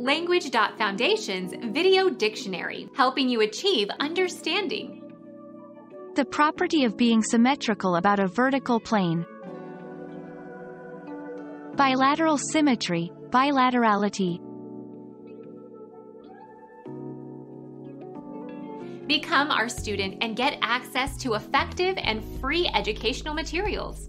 Language.Foundation's Video Dictionary, helping you achieve understanding. The property of being symmetrical about a vertical plane. Bilateral symmetry, bilaterality. Become our student and get access to effective and free educational materials.